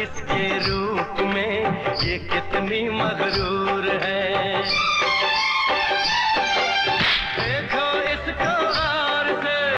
इसके रूप में ये कितनी मगरू